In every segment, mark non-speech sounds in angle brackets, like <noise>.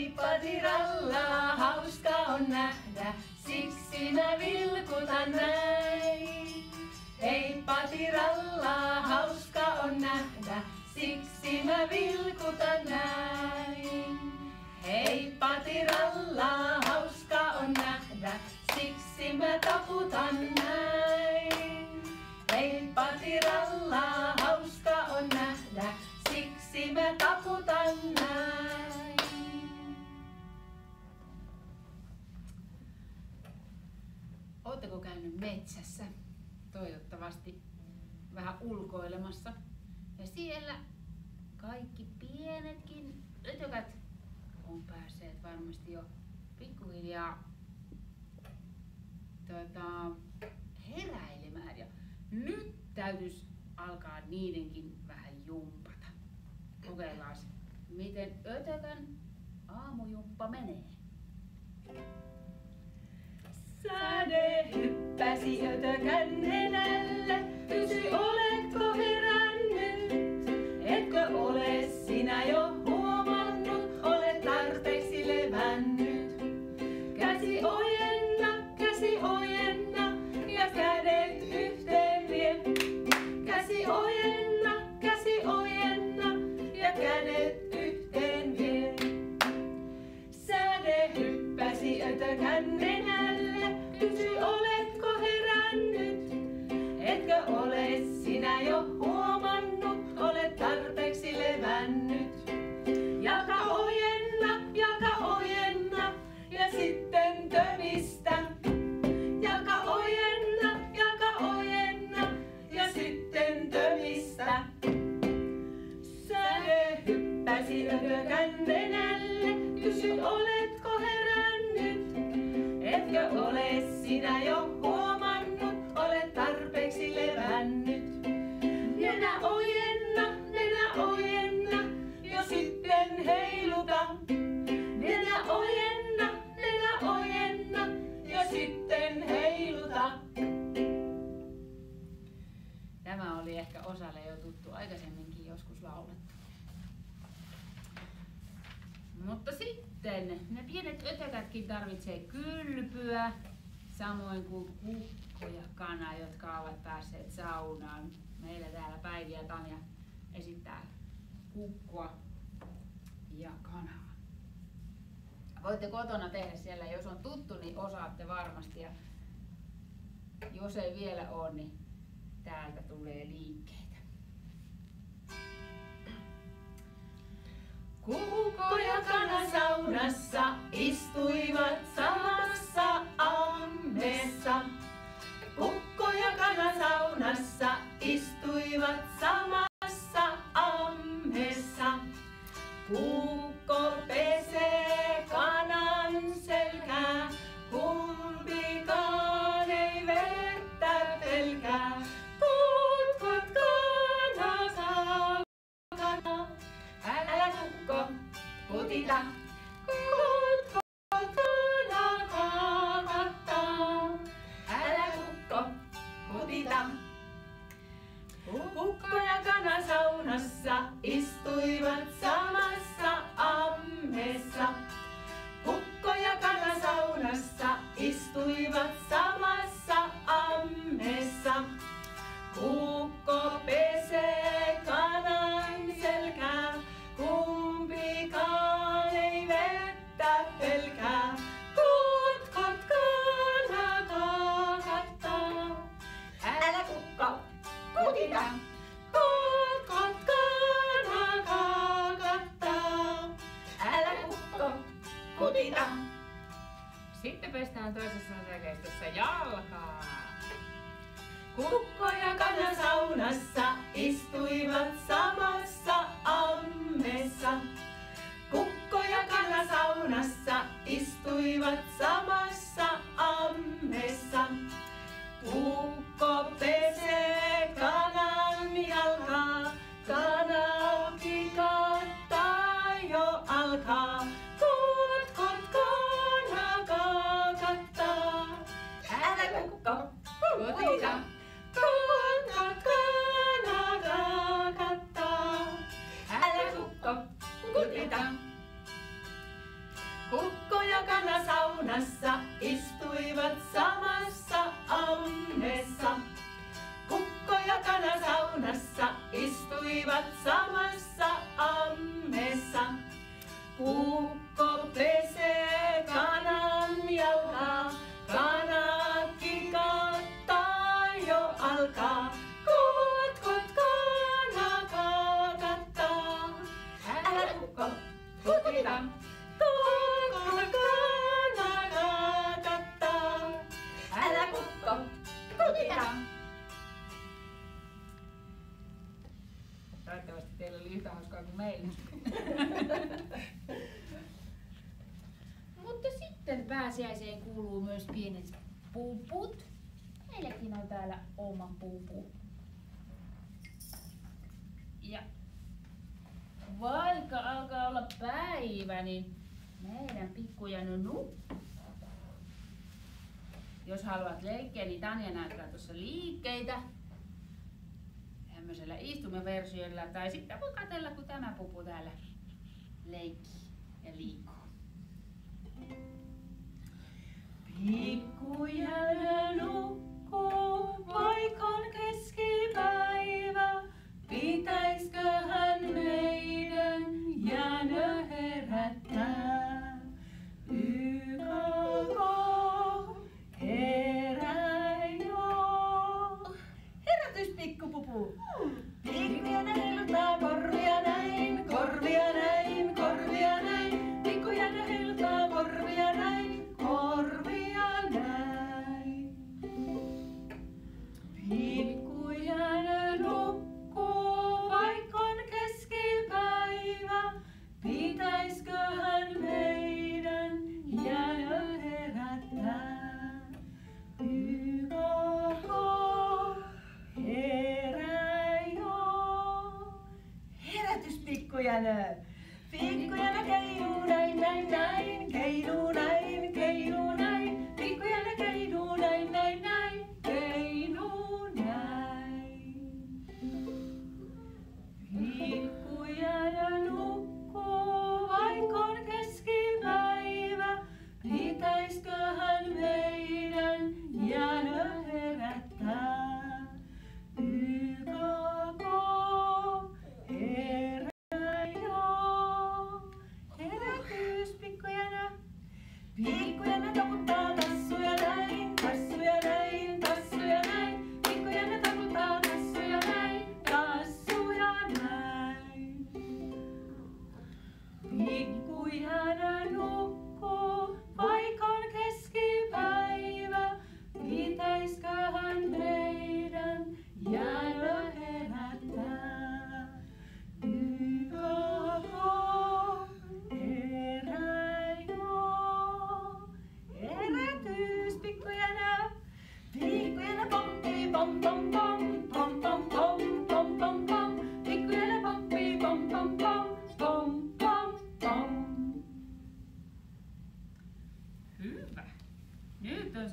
Hei patiralla, hauska on nähdä, siksi mä vilkutan näin. Hei patiralla, hauska on nähdä, siksi mä vilkutan näin. Hei patiralla, hauska on nähdä, siksi mä taputan näin. Hei patiralla, hauska on nähdä, siksi mä taputan näin. Oletteko käynyt metsässä? Toivottavasti vähän ulkoilemassa. Ja siellä kaikki pienetkin ötökät on päässeet varmasti jo pikkuhiljaa tota, heräilemään. Ja nyt täytyisi alkaa niidenkin vähän jumpata. Kokeillaan, miten ötökän aamujumppa menee. Säde hyppäsi ötökän nenälle, kysyi oletko sitten tömistä. Ehkä osalle jo tuttu aikaisemminkin joskus laulettu. Mutta sitten ne pienet ötökätkin tarvitsee kylpyä, samoin kuin kukko ja kana, jotka ovat päässeet saunaan. Meillä täällä Päivi ja Tanja esittää kukkoa ja kanaa. Voitte kotona tehdä siellä, jos on tuttu, niin osaatte varmasti. Ja jos ei vielä ole, niin täältä tulee liikkeitä. Kukko ja kana saunassa istuivat kutita. Sitten pestään toisessa säkeistössä jalkaa. Kukko ja kana saunassa istuivat samassa ammessa. Kukko ja kana saunassa istuivat samassa ammessa. Kukko pesee 갑니다. 꼬꼬꼬나가갔다 알라꼬꼬 꼬기당 Toivottavasti teillä oli yhtä hauskaa kuin meillä. <laughs> Mutta sitten pääsiäiseen kuuluu myös pienet puuput. Meilläkin on täällä oma puupuu. Pikkujanu nukkuu. Jos haluat leikkiä, niin Tanja näyttää tuossa liikkeitä tämmöisellä istumaversiolla tai sitten voi katsella kun tämä pupu täällä leikkii ja liikkuu. Pikkujälä nukkuu, vaikon keskipäivä. Pitäisköhän pikkupupuu. Pingvienen iltaa korvia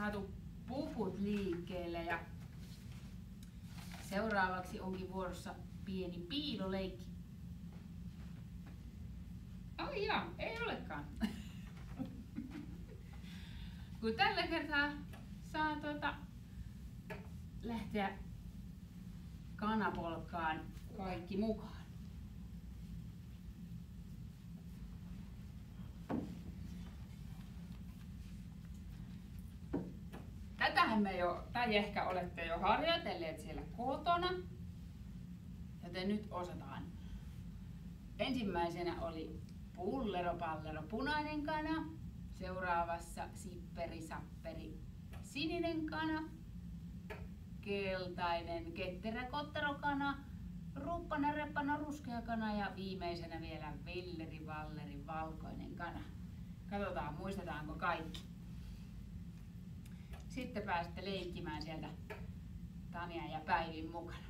saatu puput liikkeelle ja seuraavaksi onkin vuorossa pieni piiloleikki. Ai jaa, ei olekaan. <laughs> Kun tällä kertaa saa tuota, lähteä kanapolkkaan kaikki mukaan. Me jo, tai ehkä olette jo harjoitelleet siellä kotona, joten nyt osataan. Ensimmäisenä oli pullero pallero punainen kana, seuraavassa sipperi sapperi sininen kana, keltainen ketterä kotterokana, ruppana reppana ruskea kana ja viimeisenä vielä villeri valleri valkoinen kana. Katsotaan muistetaanko kaikki. Sitten pääsette leikkimään sieltä Tania ja Päivin mukana.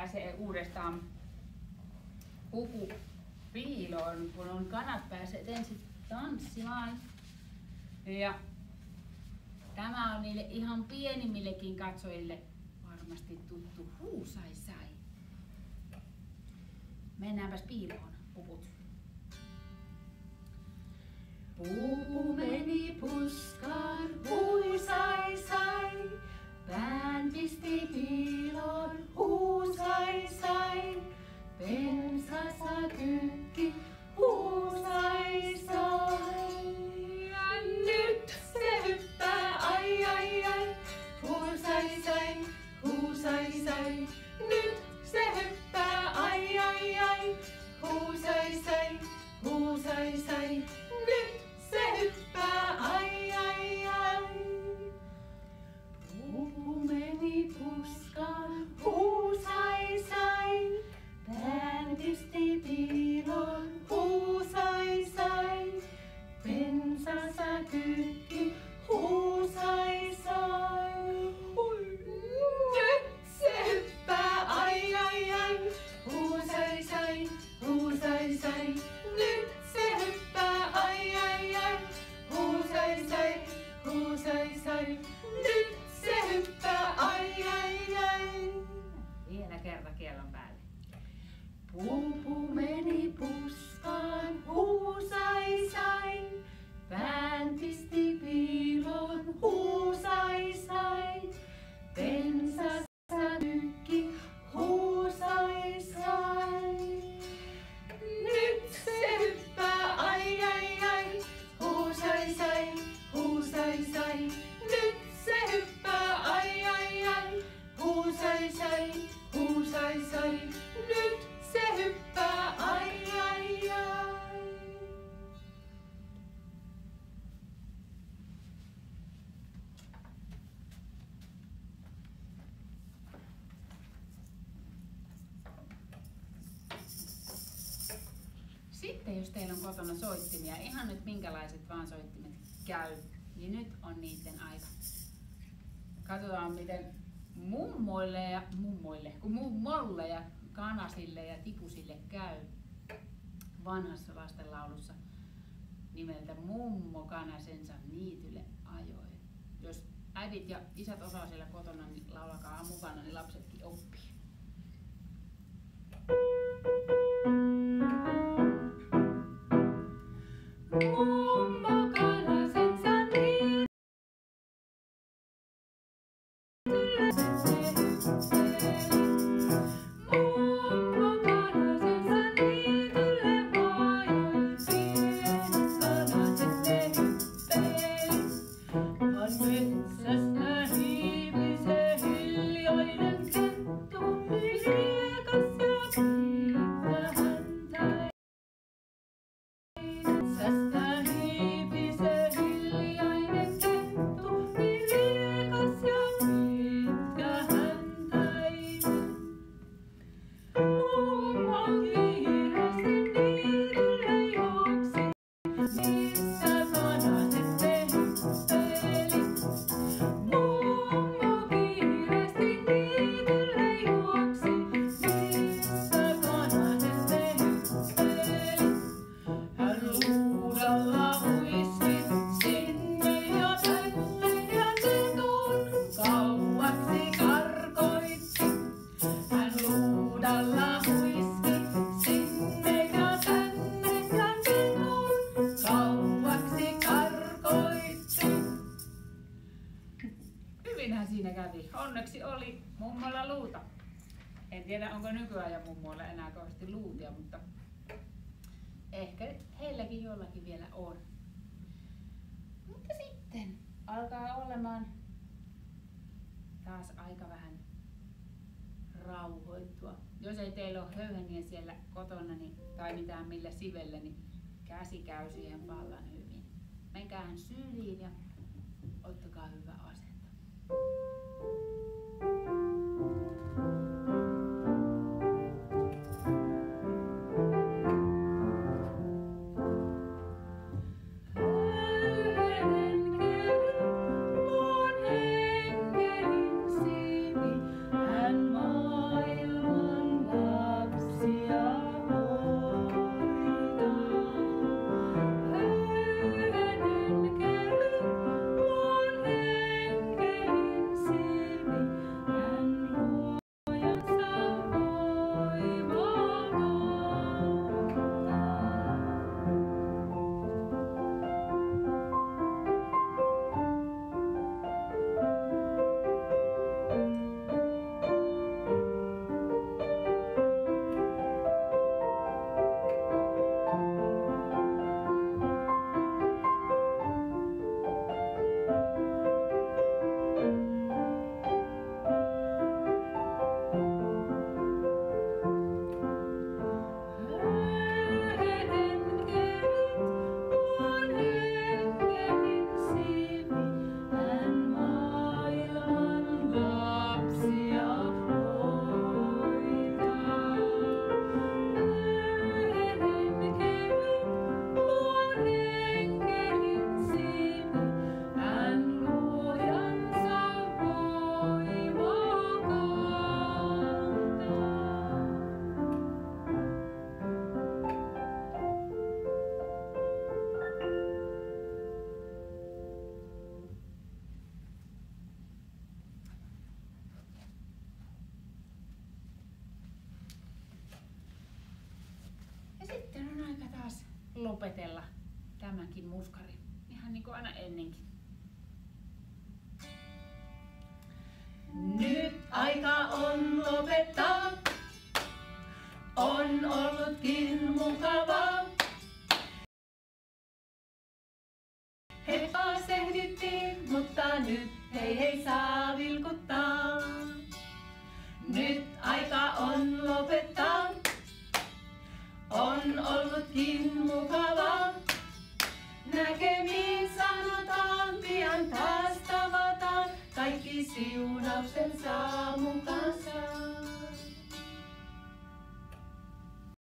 pääsee uudestaan puku piiloon, kun on kanat päässeet ensin tanssimaan. Ja tämä on niille ihan pienimmillekin katsojille varmasti tuttu huusai sai. Mennäänpäs piiloon, puput. Pupu meni puskaan, huusai sai. Pään pisti piiloon, huusai sai. Pensassa kykki, huusai sai. Minkälaiset vaan soittimet käy, niin nyt on niiden aika. Katsotaan miten mummoille ja mummoille, kun mummolle ja kanasille ja tipusille käy vanhassa lastenlaulussa nimeltä Mummo Kanasensa niitylle ajoi. Jos äidit ja isät osaa siellä kotona, niin laulakaa mukana, niin lapsetkin oppii. Mummo Come tiedä, onko nykyajan mummoilla enää kauheasti luutia, mutta ehkä heilläkin jollakin vielä on. Mutta sitten alkaa olemaan taas aika vähän rauhoittua. Jos ei teillä ole höyheniä siellä kotona niin, tai mitään millä sivellä, niin käsi käy siihen vallan hyvin. Menkäähän syliin ja ottakaa hyvä asento. lopetella tämänkin muskari. Ihan niin kuin aina ennenkin. Nyt aika on lopettaa.